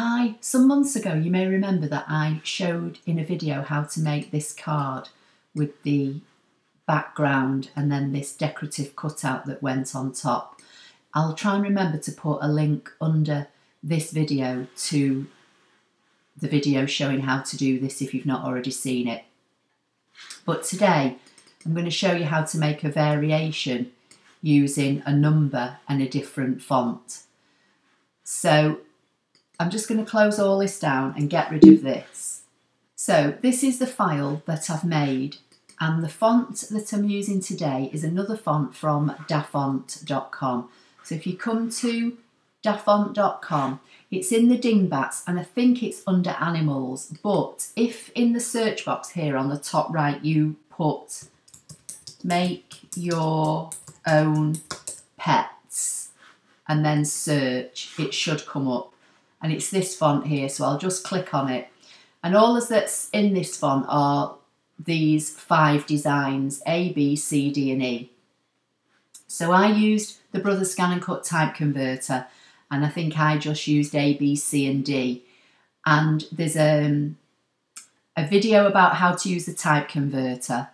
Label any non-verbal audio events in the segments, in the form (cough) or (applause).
I, some months ago, you may remember that I showed in a video how to make this card with the background and then this decorative cutout that went on top. I'll try and remember to put a link under this video to the video showing how to do this if you've not already seen it. But today I'm going to show you how to make a variation using a number and a different font. So I'm just going to close all this down and get rid of this. So this is the file that I've made and the font that I'm using today is another font from dafont.com. So if you come to dafont.com, it's in the dingbats and I think it's under animals. But if in the search box here on the top right you put make your own pets and then search, it should come up and it's this font here so I'll just click on it. And all that's in this font are these five designs A, B, C, D and E. So I used the Brother ScanNCut type converter and I think I just used A, B, C and D. And there's um, a video about how to use the type converter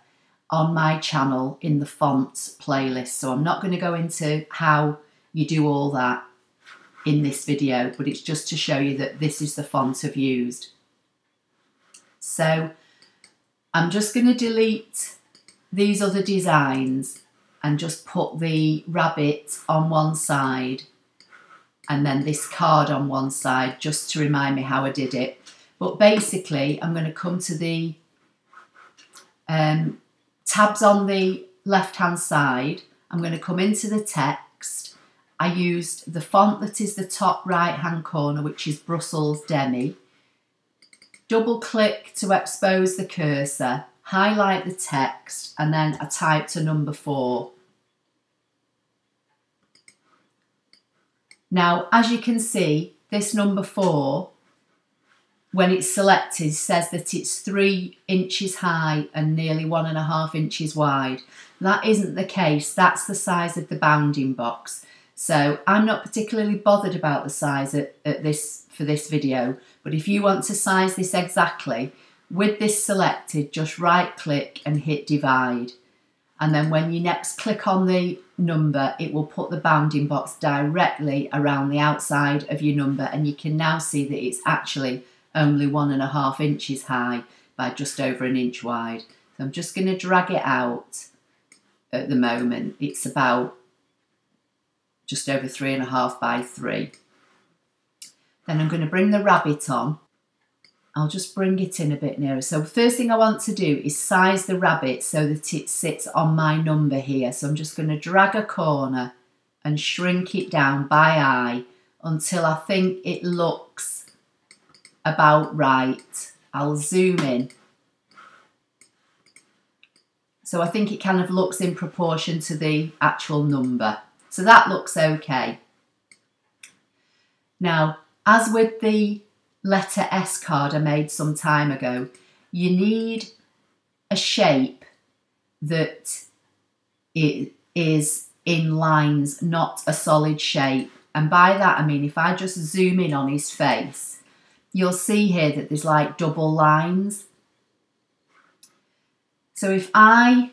on my channel in the fonts playlist so I'm not going to go into how you do all that in this video, but it's just to show you that this is the font I've used. So I'm just going to delete these other designs and just put the rabbit on one side and then this card on one side just to remind me how I did it. But basically, I'm going to come to the um, tabs on the left hand side. I'm going to come into the text I used the font that is the top right hand corner, which is Brussels Demi. Double click to expose the cursor, highlight the text, and then I typed a number four. Now, as you can see, this number four, when it's selected, says that it's three inches high and nearly one and a half inches wide. That isn't the case. That's the size of the bounding box. So I'm not particularly bothered about the size at, at this for this video, but if you want to size this exactly, with this selected, just right click and hit divide. And then when you next click on the number, it will put the bounding box directly around the outside of your number. And you can now see that it's actually only one and a half inches high by just over an inch wide. So I'm just going to drag it out at the moment. It's about just over three and a half by three. Then I'm going to bring the rabbit on. I'll just bring it in a bit nearer. So first thing I want to do is size the rabbit so that it sits on my number here. So I'm just going to drag a corner and shrink it down by eye until I think it looks about right. I'll zoom in. So I think it kind of looks in proportion to the actual number. So that looks okay. Now, as with the letter S card I made some time ago, you need a shape that it is in lines, not a solid shape. And by that I mean if I just zoom in on his face, you'll see here that there's like double lines. So if I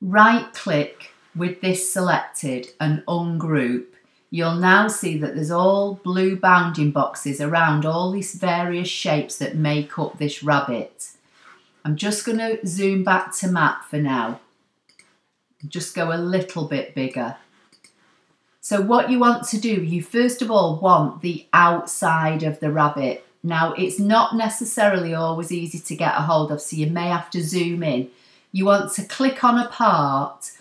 right click with this selected and ungroup, you'll now see that there's all blue bounding boxes around all these various shapes that make up this rabbit. I'm just going to zoom back to map for now. Just go a little bit bigger. So what you want to do, you first of all want the outside of the rabbit. Now it's not necessarily always easy to get a hold of, so you may have to zoom in. You want to click on a part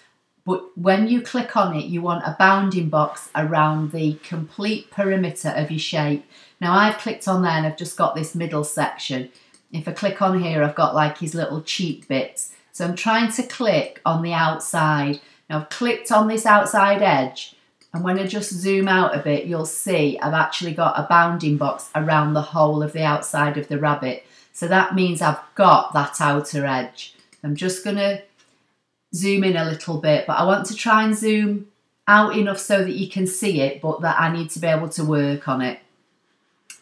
but when you click on it, you want a bounding box around the complete perimeter of your shape. Now I've clicked on there and I've just got this middle section. If I click on here, I've got like his little cheek bits. So I'm trying to click on the outside. Now I've clicked on this outside edge and when I just zoom out a bit, you'll see I've actually got a bounding box around the whole of the outside of the rabbit. So that means I've got that outer edge. I'm just to zoom in a little bit, but I want to try and zoom out enough so that you can see it, but that I need to be able to work on it.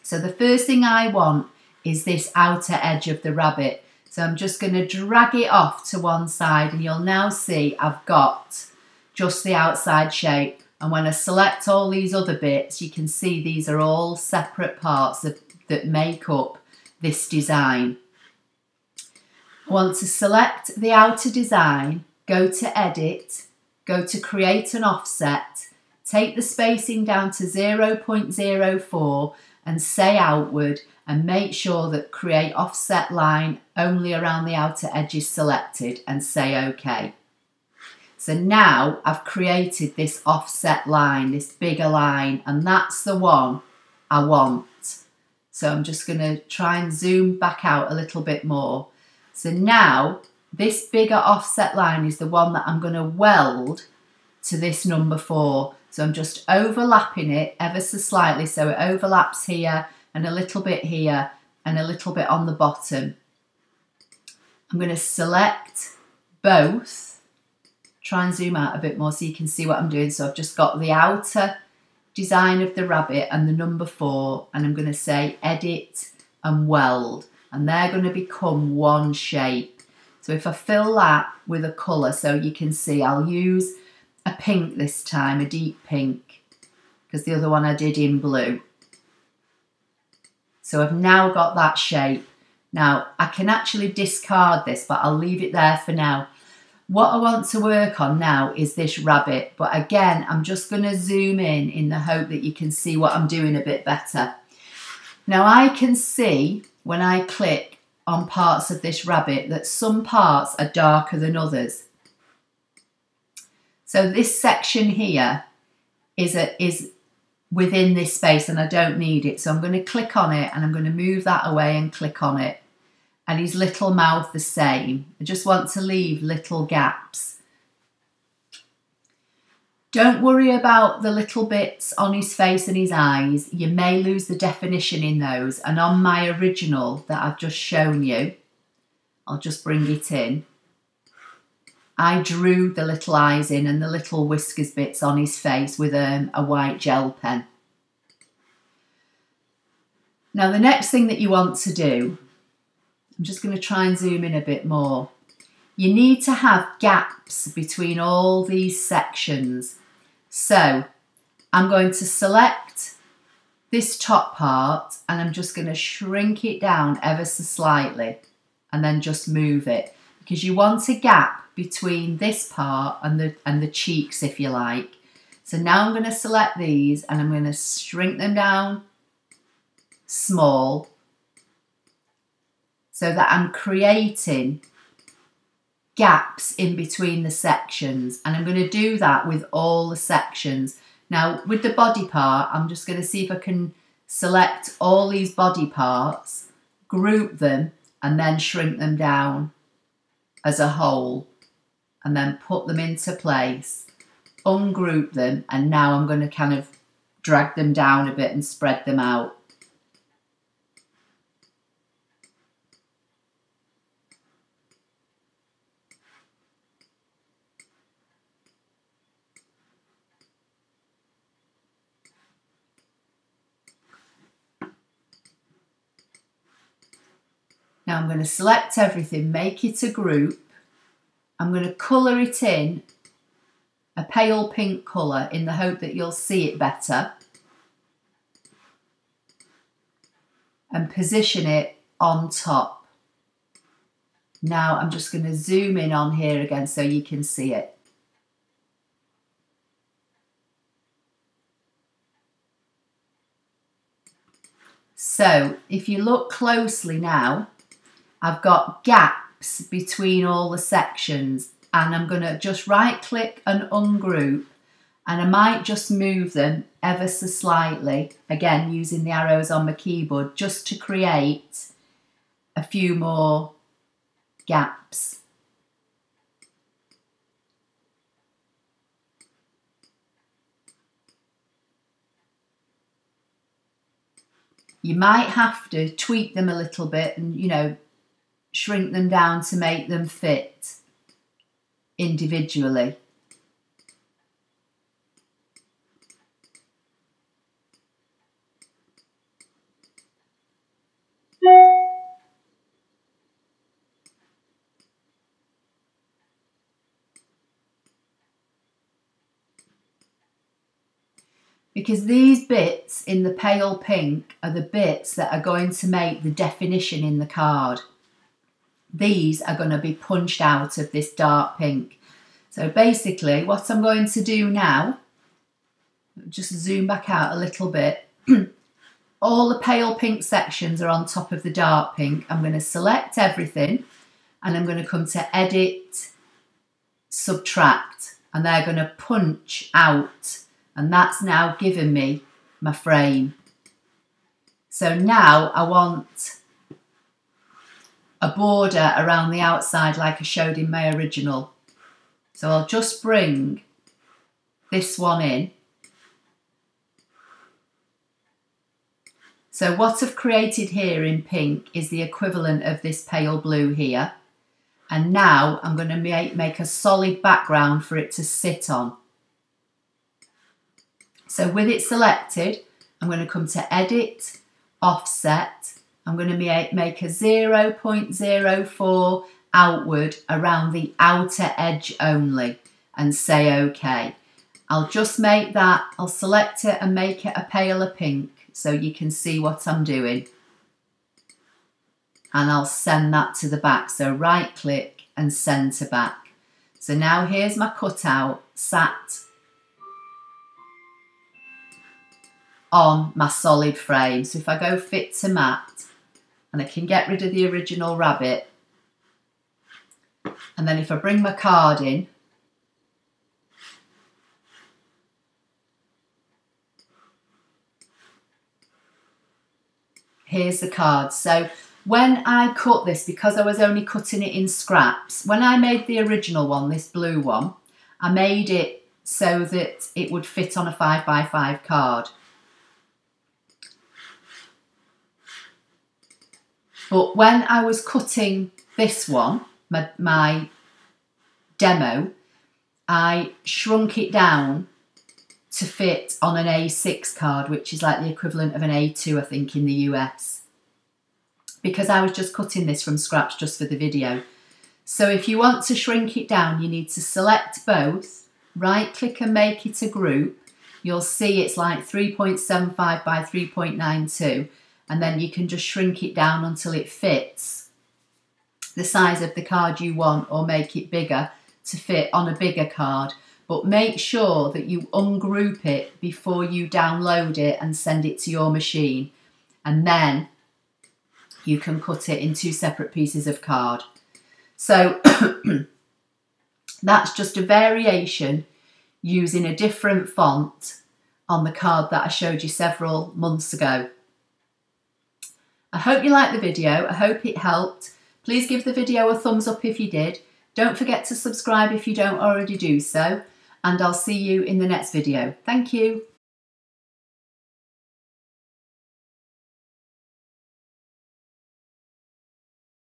So the first thing I want is this outer edge of the rabbit. So I'm just going to drag it off to one side and you'll now see I've got just the outside shape. And when I select all these other bits, you can see these are all separate parts that, that make up this design. I want to select the outer design, go to edit, go to create an offset, take the spacing down to 0.04 and say outward and make sure that create offset line only around the outer edge is selected and say OK. So now I've created this offset line, this bigger line, and that's the one I want. So I'm just going to try and zoom back out a little bit more. So now this bigger offset line is the one that I'm going to weld to this number four. So I'm just overlapping it ever so slightly so it overlaps here and a little bit here and a little bit on the bottom. I'm going to select both, try and zoom out a bit more so you can see what I'm doing. So I've just got the outer design of the rabbit and the number four and I'm going to say edit and weld and they're going to become one shape. So if I fill that with a colour so you can see I'll use a pink this time, a deep pink because the other one I did in blue. So I've now got that shape. Now I can actually discard this, but I'll leave it there for now. What I want to work on now is this rabbit, but again, I'm just going to zoom in in the hope that you can see what I'm doing a bit better. Now I can see when I click on parts of this rabbit that some parts are darker than others. So this section here is, a, is within this space and I don't need it. So I'm going to click on it and I'm going to move that away and click on it. And his little mouth the same. I just want to leave little gaps. Don't worry about the little bits on his face and his eyes. You may lose the definition in those. And on my original that I've just shown you, I'll just bring it in. I drew the little eyes in and the little whiskers bits on his face with um, a white gel pen. Now the next thing that you want to do, I'm just going to try and zoom in a bit more. You need to have gaps between all these sections. So I'm going to select this top part and I'm just going to shrink it down ever so slightly and then just move it because you want a gap between this part and the, and the cheeks, if you like. So now I'm going to select these and I'm going to shrink them down small so that I'm creating gaps in between the sections and I'm going to do that with all the sections. Now with the body part I'm just going to see if I can select all these body parts, group them and then shrink them down as a whole and then put them into place, ungroup them, and now I'm going to kind of drag them down a bit and spread them out. Now I'm going to select everything, make it a group, I'm going to colour it in a pale pink colour in the hope that you'll see it better and position it on top. Now I'm just going to zoom in on here again so you can see it. So if you look closely now, I've got gaps between all the sections and I'm going to just right click and ungroup and I might just move them ever so slightly, again using the arrows on my keyboard just to create a few more gaps. You might have to tweak them a little bit and, you know, shrink them down to make them fit individually. because these bits in the pale pink are the bits that are going to make the definition in the card. These are going to be punched out of this dark pink. So basically what I'm going to do now, just zoom back out a little bit, (clears throat) all the pale pink sections are on top of the dark pink. I'm going to select everything and I'm going to come to edit, subtract, and they're going to punch out. And that's now given me my frame. So now I want a border around the outside like I showed in my original. So I'll just bring this one in. So what I've created here in pink is the equivalent of this pale blue here. And now I'm going to make, make a solid background for it to sit on. So with it selected, I'm going to come to Edit, Offset. I'm going to make a 0.04 outward around the outer edge only and say OK. I'll just make that, I'll select it and make it a paler pink so you can see what I'm doing and I'll send that to the back. So right click and send to back. So now here's my cutout sat on my solid frame. So if I go fit to mat and I can get rid of the original rabbit and then if I bring my card in here's the card. So when I cut this, because I was only cutting it in scraps, when I made the original one, this blue one, I made it so that it would fit on a 5x5 card. But when I was cutting this one, my, my demo, I shrunk it down to fit on an A6 card, which is like the equivalent of an A2, I think, in the US because I was just cutting this from scratch just for the video. So if you want to shrink it down, you need to select both, right click and make it a group. You'll see it's like 3.75 by 3.92 and then you can just shrink it down until it fits the size of the card you want or make it bigger to fit on a bigger card. But make sure that you ungroup it before you download it and send it to your machine. And then you can cut it in two separate pieces of card. So (coughs) that's just a variation using a different font on the card that I showed you several months ago. I hope you liked the video. I hope it helped. Please give the video a thumbs up if you did. Don't forget to subscribe if you don't already do so. And I'll see you in the next video. Thank you.